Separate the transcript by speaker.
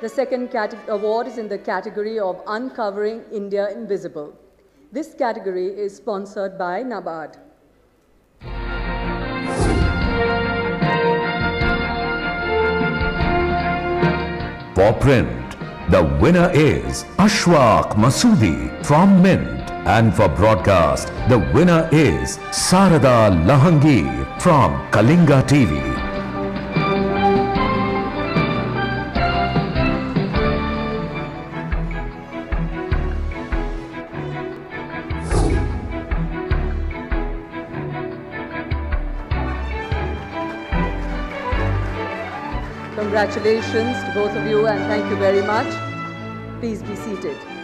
Speaker 1: The second award is in the category of Uncovering India Invisible. This category is sponsored by NABARD.
Speaker 2: For print, the winner is Ashwaq Masoodi from Mint. And for broadcast, the winner is Sarada Lahangir from Kalinga TV.
Speaker 1: Congratulations to both of you and thank you very much. Please be seated.